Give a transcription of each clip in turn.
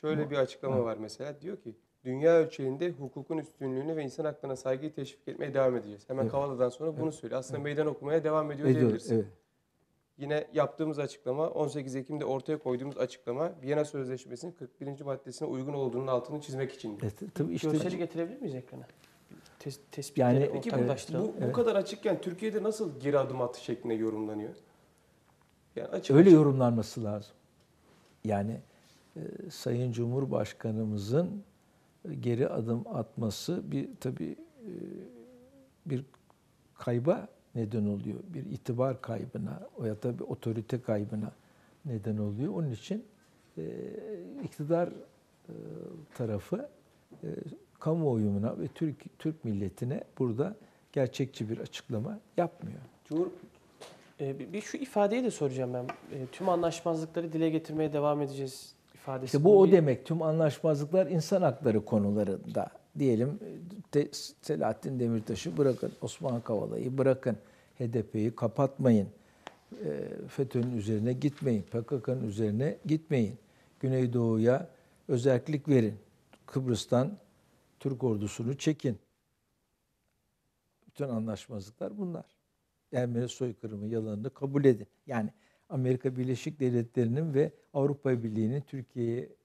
Şöyle bir açıklama var mesela. Diyor ki dünya ölçeğinde hukukun üstünlüğünü ve insan haklarına saygıyı teşvik etmeye devam edeceğiz. Hemen Evet. Kavala'dan sonra bunu söylüyor. Aslında meydan okumaya devam ediyor Ediyor, diyebiliriz. evet. Yine yaptığımız açıklama 18 Ekim'de ortaya koyduğumuz açıklama Viyana Sözleşmesi'nin 41. maddesine uygun olduğunun altını çizmek için. Evet, tabii işte Görseli getirebilir miyiz ekrana? Tes, tespitleri Yani- Peki bu, ortaklaştıralım. bu, bu Evet. kadar açıkken Türkiye'de nasıl geri adım attı şeklinde yorumlanıyor? Yani açık öyle açık- yorumlanması lazım. Yani Sayın Cumhurbaşkanımızın geri adım atması bir tabii e, bir kayba neden oluyor. Bir itibar kaybına ya da bir otorite kaybına neden oluyor. Onun için e, iktidar e, tarafı e, kamuoyuna ve Türk Türk milletine burada gerçekçi bir açıklama yapmıyor. Cumhur, Ee, bir, şu ifadeyi de soracağım ben. Ee, tüm anlaşmazlıkları dile getirmeye devam edeceğiz ifadesi. İşte bu o demek. Tüm anlaşmazlıklar insan hakları konularında. Diyelim Selahattin Demirtaş'ı bırakın, Osman Kavala'yı bırakın, HDP'yi kapatmayın, e, FETÖ'nün üzerine gitmeyin, PKK'nın üzerine gitmeyin. Güneydoğu'ya özellik verin. Kıbrıs'tan Türk ordusunu çekin. Bütün anlaşmazlıklar bunlar. Ermeni soykırımı yalanını kabul edin. Yani Amerika Birleşik Devletleri'nin ve Avrupa Birliği'nin Türkiye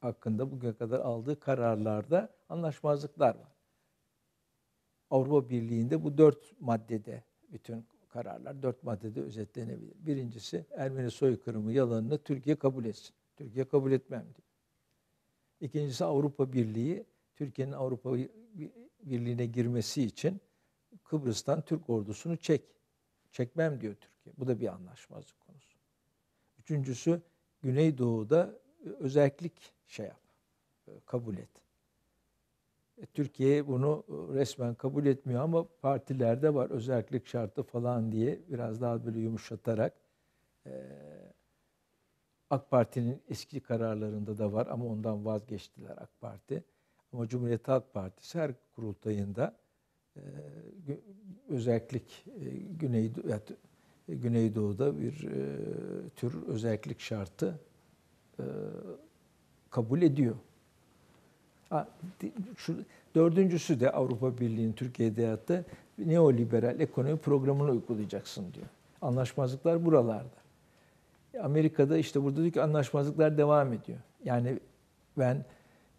hakkında bugüne kadar aldığı kararlarda anlaşmazlıklar var. Avrupa Birliği'nde bu dört maddede bütün kararlar dört maddede özetlenebilir. Birincisi Ermeni soykırımı yalanını Türkiye kabul etsin. Türkiye kabul etmem diyor. İkincisi Avrupa Birliği Türkiye'nin Avrupa Birliği'ne girmesi için Kıbrıs'tan Türk ordusunu çek. Çekmem diyor Türkiye. Bu da bir anlaşmazlık. Üçüncüsü Güneydoğu'da özellik şey yap, e, kabul et. E, Türkiye bunu e, resmen kabul etmiyor ama partilerde var özellik şartı falan diye biraz daha böyle yumuşatarak e, AK Parti'nin eski kararlarında da var ama ondan vazgeçtiler AK Parti. Ama Cumhuriyet Halk Partisi her kurultayında e, özellik e, Güneydo ya, e, Güneydoğu'da bir e, tür özellik şartı e, kabul ediyor. Ha, şu, dördüncüsü de Avrupa Birliği'nin Türkiye'de yaptığı neoliberal ekonomi programını uygulayacaksın diyor. Anlaşmazlıklar buralarda. Amerika'da işte burada diyor ki anlaşmazlıklar devam ediyor. Yani ben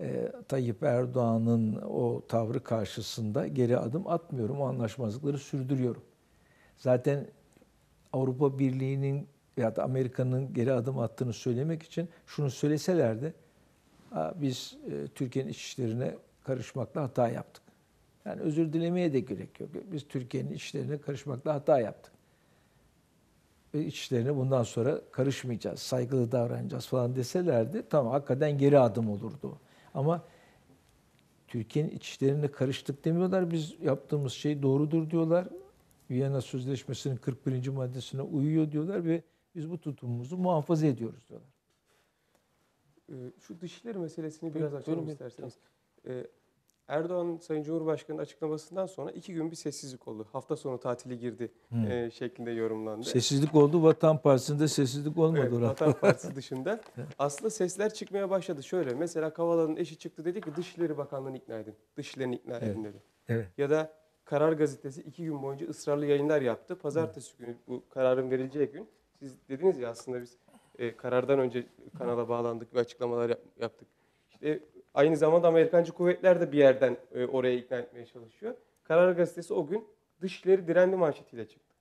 e, Tayyip Erdoğan'ın o tavrı karşısında geri adım atmıyorum. O anlaşmazlıkları sürdürüyorum. Zaten Avrupa Birliği'nin ya da Amerika'nın geri adım attığını söylemek için şunu söyleselerdi. "Ha, Biz e, Türkiye'nin iç işlerine karışmakla hata yaptık. Yani özür dilemeye de gerek yok. Biz Türkiye'nin işlerine karışmakla hata yaptık. Ve iç işlerine bundan sonra karışmayacağız, saygılı davranacağız falan deselerdi tamam hakikaten geri adım olurdu. Ama Türkiye'nin iç işlerine karıştık demiyorlar. Biz yaptığımız şey doğrudur diyorlar. Viyana Sözleşmesi'nin 41. maddesine uyuyor diyorlar ve biz bu tutumumuzu muhafaza ediyoruz diyorlar. e, şu dışişleri meselesini biraz Buyurun, açalım isterseniz. E, Erdoğan Sayın Cumhurbaşkanı'nın açıklamasından sonra iki gün bir sessizlik oldu. Hafta sonu tatili girdi e, şeklinde yorumlandı. Sessizlik oldu. Vatan Partisi'nde sessizlik olmadı. Evet, orada. Vatan Partisi dışında. Aslında sesler çıkmaya başladı. Şöyle mesela Kavala'nın eşi çıktı dedi ki Dışişleri Bakanlığı'nı ikna edin. Dışişlerini ikna Evet. edin dedi. Evet. Ya da Karar Gazetesi iki gün boyunca ısrarlı yayınlar yaptı. Pazartesi günü bu kararın verileceği gün siz dediniz ya aslında biz e, karardan önce kanala bağlandık ve açıklamalar yap- yaptık. İşte aynı zamanda Amerikancı kuvvetler de bir yerden e, oraya ikna etmeye çalışıyor. Karar Gazetesi o gün Dışişleri direndi manşetiyle çıktı.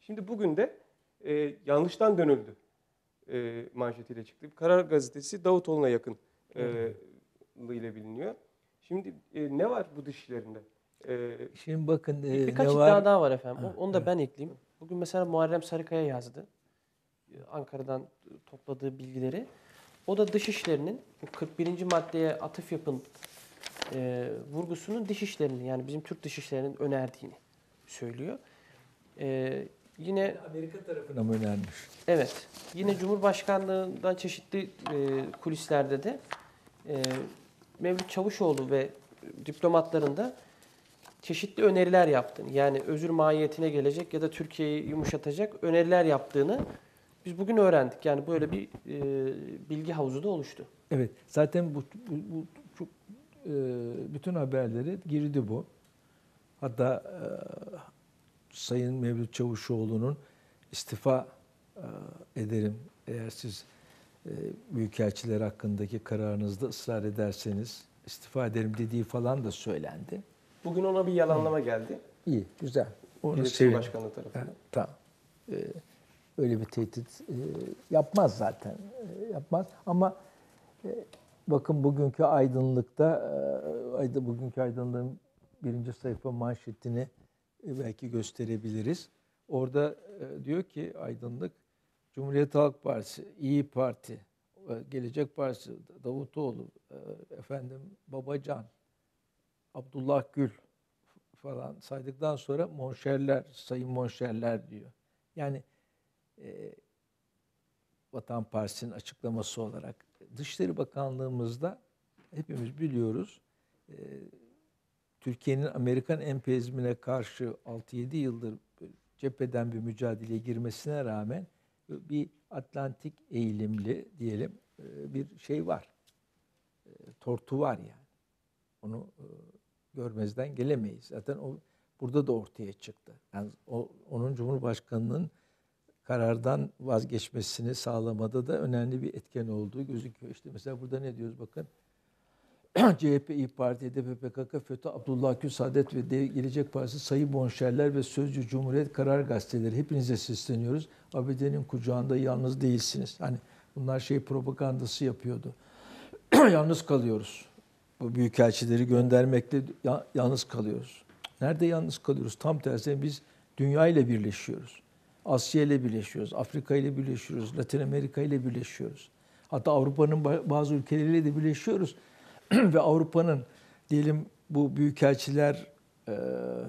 Şimdi bugün de e, yanlıştan dönüldü e, manşetiyle çıktı. Karar Gazetesi Davutoğlu'na yakın e, ile biliniyor. Şimdi e, ne var bu dışişlerinde? E, Şimdi bakın e, Birkaç ne iddia var? daha var efendim. Ha, Onu da ben ekleyeyim. Bugün mesela Muharrem Sarıkaya yazdı. Ee, Ankara'dan topladığı bilgileri. O da dışişlerinin bu 41. maddeye atıf yapın e, vurgusunun dışişlerinin yani bizim Türk dışişlerinin önerdiğini söylüyor. E, yine Amerika tarafına mı önermiş? Evet. Yine Cumhurbaşkanlığından çeşitli e, kulislerde de e, Mevlüt Çavuşoğlu ve diplomatların da çeşitli öneriler yaptığını, yani özür mahiyetine gelecek ya da Türkiye'yi yumuşatacak öneriler yaptığını biz bugün öğrendik. Yani böyle bir e, bilgi havuzu da oluştu. Evet, zaten bu, bu, bu çok e, bütün haberleri girdi bu. Hatta e, Sayın Mevlüt Çavuşoğlu'nun istifa e, ederim eğer siz e, büyükelçiler hakkındaki kararınızda ısrar ederseniz istifa ederim dediği falan da söylendi. Bugün ona bir yalanlama geldi. İyi, güzel. Onu İletişim. Başkanlığı tarafından. Ha, tamam. Ee, öyle bir tehdit e, yapmaz zaten. E, yapmaz. Ama e, bakın bugünkü aydınlıkta, e, ayda bugünkü aydınlığın birinci sayfa manşetini e, belki gösterebiliriz. Orada e, diyor ki aydınlık, Cumhuriyet Halk Partisi, İyi Parti, Gelecek Partisi, Davutoğlu, efendim Babacan, Abdullah Gül falan saydıktan sonra monşerler, sayın monşerler diyor. Yani e, Vatan Partisi'nin açıklaması olarak Dışişleri Bakanlığımızda hepimiz biliyoruz e, Türkiye'nin Amerikan emperyalizmine karşı 6-7 yıldır cepheden bir mücadeleye girmesine rağmen bir Atlantik eğilimli diyelim e, bir şey var. E, tortu var yani. Onu e, görmezden gelemeyiz. Zaten o burada da ortaya çıktı. Yani o, onun Cumhurbaşkanı'nın karardan vazgeçmesini sağlamada da önemli bir etken olduğu gözüküyor. İşte mesela burada ne diyoruz bakın. CHP, İYİ Parti, HDP, PKK, FETÖ, Abdullah Gül, Saadet ve Gelecek Partisi, Sayı Bonşerler ve Sözcü Cumhuriyet Karar Gazeteleri hepinize sesleniyoruz. ABD'nin kucağında yalnız değilsiniz. Hani bunlar şey propagandası yapıyordu. yalnız kalıyoruz. Bu büyükelçileri göndermekle ya- yalnız kalıyoruz. Nerede yalnız kalıyoruz? Tam tersine biz dünya ile birleşiyoruz. Asya ile birleşiyoruz. Afrika ile birleşiyoruz. Latin Amerika ile birleşiyoruz. Hatta Avrupa'nın ba- bazı ülkeleriyle de birleşiyoruz. Ve Avrupa'nın diyelim bu büyükelçiler e,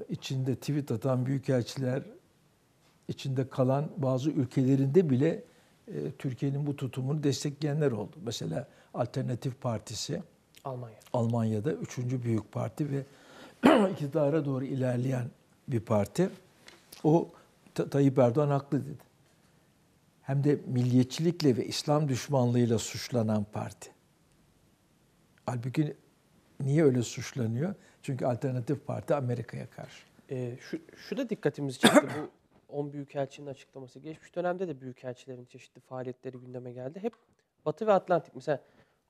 içinde tweet atan büyükelçiler içinde kalan bazı ülkelerinde bile e, Türkiye'nin bu tutumunu destekleyenler oldu. Mesela Alternatif Partisi Almanya. Almanya'da üçüncü büyük parti ve iktidara doğru ilerleyen bir parti. O Ta- Tayyip Erdoğan haklı dedi. Hem de milliyetçilikle ve İslam düşmanlığıyla suçlanan parti. Halbuki niye öyle suçlanıyor? Çünkü alternatif parti Amerika'ya karşı. Ee, şu, şu da dikkatimizi çekti bu 10 büyükelçinin açıklaması. Geçmiş dönemde de büyükelçilerin çeşitli faaliyetleri gündeme geldi. Hep Batı ve Atlantik. Mesela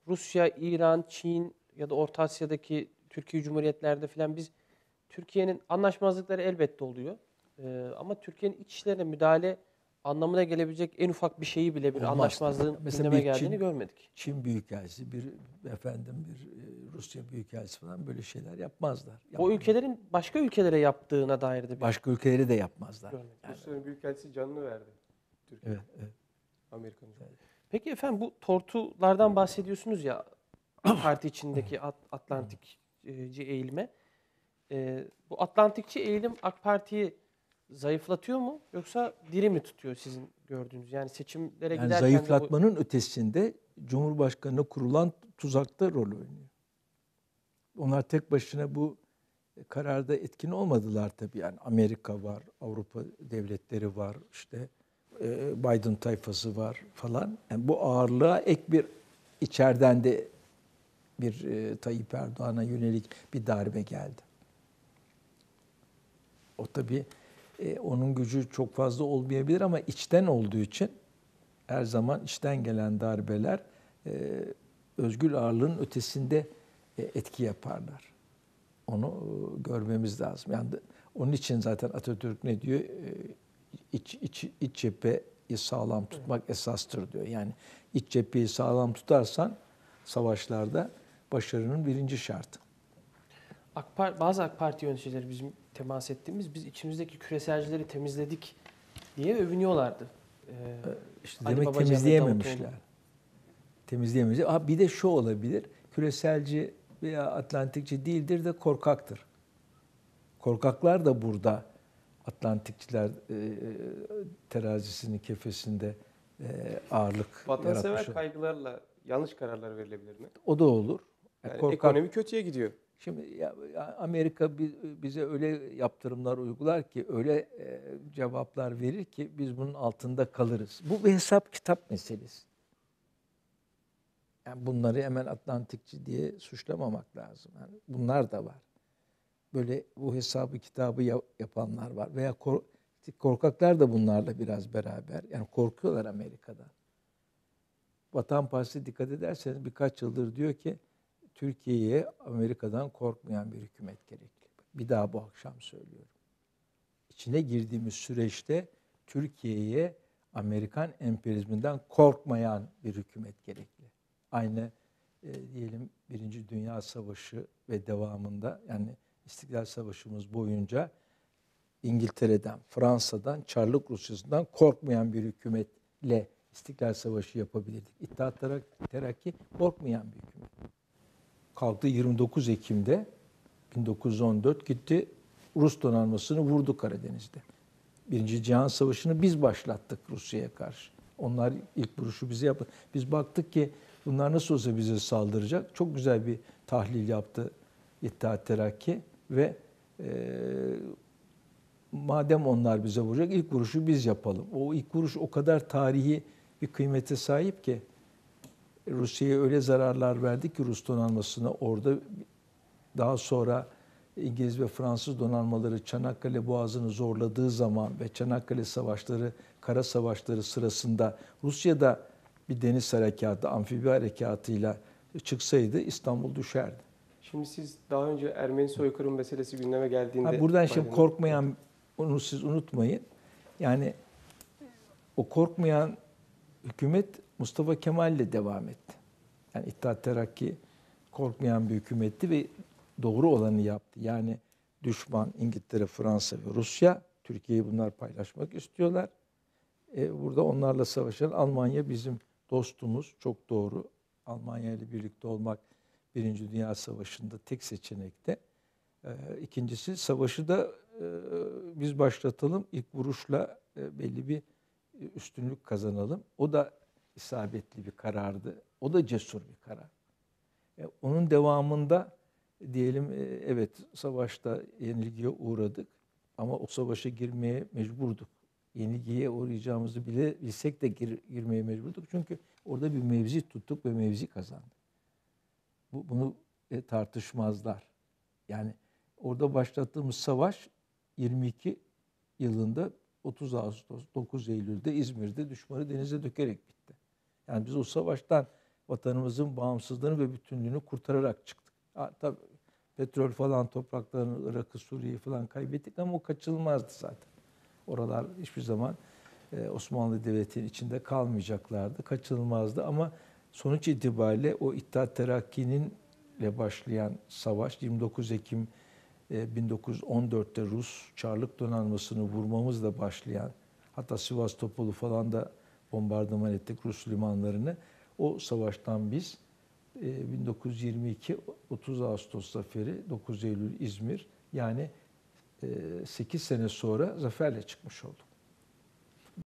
Rusya, İran, Çin ya da Orta Asya'daki Türkiye Cumhuriyetlerde filan biz Türkiye'nin anlaşmazlıkları elbette oluyor. Ee, ama Türkiye'nin iç işlerine müdahale anlamına gelebilecek en ufak bir şeyi bile bir Olmaz. anlaşmazlığın Mesela gündeme bir geldiğini Çin- görmedik. Çin Büyükelçisi, bir efendim bir e, Rusya Büyükelçisi falan böyle şeyler yapmazlar. O Yapmazlar. ülkelerin başka ülkelere yaptığına dair de bir başka ülkeleri de yapmazlar. görmedik. Rusya'nın büyükelçisi canını verdi. Türkiye, Evet, evet. Amerika'nın. Peki efendim bu tortulardan bahsediyorsunuz ya Parti içindeki At- Atlantikçi eğilime. Ee, bu Atlantikçi eğilim AK Parti'yi zayıflatıyor mu yoksa diri mi tutuyor sizin gördüğünüz? Yani seçimlere Yani giderken de bu- zayıflatmanın ötesinde Cumhurbaşkanı'na kurulan tuzakta rol oynuyor. Onlar tek başına bu kararda etkin olmadılar tabii. Yani Amerika var, Avrupa devletleri var, işte e, Biden tayfası var falan. Yani bu ağırlığa ek bir içeriden de bir e, Tayyip Erdoğan'a yönelik bir darbe geldi. O tabii e, onun gücü çok fazla olmayabilir ama içten olduğu için her zaman içten gelen darbeler e, özgür ağırlığın ötesinde e, etki yaparlar. Onu e, görmemiz lazım. Yani onun için zaten Atatürk ne diyor? E, iç, iç, iç cepheyi sağlam tutmak esastır diyor. Yani iç cepheyi sağlam tutarsan savaşlarda başarının birinci şartı. AK Par- bazı AK Parti yöneticileri bizim temas ettiğimiz biz içimizdeki küreselcileri temizledik diye övünüyorlardı. Ee, İşte Ali demek Babacan temizleyememişler. Temizleyememişler. Ha, bir de şu olabilir. Küreselci veya Atlantikçi değildir de korkaktır. Korkaklar da burada Atlantikçiler e, terazisinin kefesinde e, ağırlık Vatansever kaygılarla yanlış kararlar verilebilir mi? O da olur. Yani Korkak- ekonomi kötüye gidiyor. Şimdi ya- Amerika bi- bize öyle yaptırımlar uygular ki, öyle e, cevaplar verir ki biz bunun altında kalırız. Bu bir hesap kitap meselesi. Yani bunları hemen Atlantikçi diye suçlamamak lazım. Yani bunlar da var. Böyle bu hesabı kitabı ya- yapanlar var. Veya kor- korkaklar da bunlarla biraz beraber. Yani korkuyorlar Amerika'dan. Vatan Partisi dikkat ederseniz birkaç yıldır diyor ki Türkiye'ye Amerika'dan korkmayan bir hükümet gerekli. Bir daha bu akşam söylüyorum. İçine girdiğimiz süreçte Türkiye'ye Amerikan emperyalizminden korkmayan bir hükümet gerekli. Aynı e, diyelim Birinci Dünya Savaşı ve devamında yani İstiklal Savaşımız boyunca İngiltere'den, Fransa'dan, Çarlık Rusyası'ndan korkmayan bir hükümetle İstiklal Savaşı yapabilirdik. İttihat Terak- Terakki korkmayan bir hükümet. Kalktı 29 Ekim'de 1914 gitti Rus donanmasını vurdu Karadeniz'de. Birinci Cihan Savaşı'nı biz başlattık Rusya'ya karşı. Onlar ilk vuruşu bize yaptı. Biz baktık ki bunlar nasıl olsa bize saldıracak. Çok güzel bir tahlil yaptı İttihat Terakki ve e, madem onlar bize vuracak ilk vuruşu biz yapalım. O ilk vuruş o kadar tarihi bir kıymete sahip ki Rusya'ya öyle zararlar verdi ki Rus donanmasına orada daha sonra İngiliz ve Fransız donanmaları Çanakkale Boğazı'nı zorladığı zaman ve Çanakkale Savaşları, kara savaşları sırasında Rusya'da bir deniz harekatı, amfibi harekatıyla çıksaydı İstanbul düşerdi. Şimdi siz daha önce Ermeni soykırım meselesi gündeme geldiğinde... Ha, buradan şimdi korkmayan, onu siz unutmayın. Yani o korkmayan hükümet Mustafa Kemal ile devam etti. Yani İttihat Terakki korkmayan bir hükümetti ve doğru olanı yaptı. Yani düşman İngiltere, Fransa ve Rusya, Türkiye'yi bunlar paylaşmak istiyorlar. E, burada onlarla savaşan Almanya bizim dostumuz. Çok doğru. Almanya ile birlikte olmak Birinci Dünya Savaşı'nda tek seçenekte. Ee, İkincisi savaşı da e, biz başlatalım. İlk vuruşla e, belli bir üstünlük kazanalım. O da isabetli bir karardı. O da cesur bir karar. E, Onun devamında diyelim e, evet savaşta yenilgiye uğradık ama o savaşa girmeye mecburduk. Yenilgiye uğrayacağımızı bile bilsek de gir- girmeye mecburduk. Çünkü orada bir mevzi tuttuk ve mevzi kazandık. Bu, bunu e, tartışmazlar. Yani orada başlattığımız savaş 22 yılında 30 Ağustos, 9 Eylül'de İzmir'de düşmanı denize dökerek bitti. Yani biz o savaştan vatanımızın bağımsızlığını ve bütünlüğünü kurtararak çıktık. Ha, tabii petrol falan topraklarını, Irak'ı, Suriye'yi falan kaybettik ama o kaçınılmazdı zaten. Oralar hiçbir zaman e, Osmanlı Devleti'nin içinde kalmayacaklardı, kaçınılmazdı ama sonuç itibariyle o İttihat Terakki'nin ile başlayan savaş 29 Ekim e, 1914'te Rus Çarlık donanmasını vurmamızla başlayan hatta Sivastopol'u falan da bombardıman ettik Rus limanlarını. O savaştan biz e, 1922 30 Ağustos zaferi 9 Eylül İzmir yani e, 8 sene sonra zaferle çıkmış olduk.